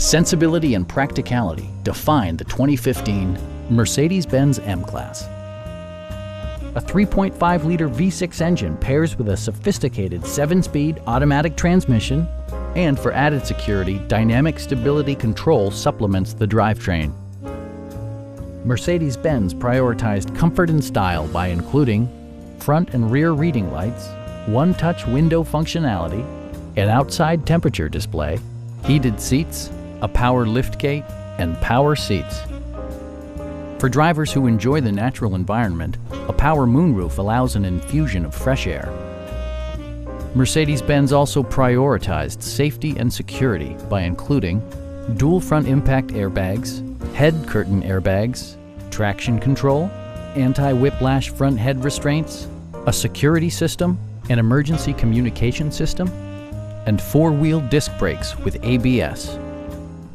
Sensibility and practicality define the 2015 Mercedes-Benz M-Class. A 3.5-liter V6 engine pairs with a sophisticated 7-speed automatic transmission, and for added security, dynamic stability control supplements the drivetrain. Mercedes-Benz prioritized comfort and style by including front and rear reading lights, one-touch window functionality, an outside temperature display, heated seats, a power liftgate, and power seats. For drivers who enjoy the natural environment, a power moonroof allows an infusion of fresh air. Mercedes-Benz also prioritized safety and security by including dual front impact airbags, head curtain airbags, traction control, anti-whiplash front head restraints, a security system, an emergency communication system, and four-wheel disc brakes with ABS.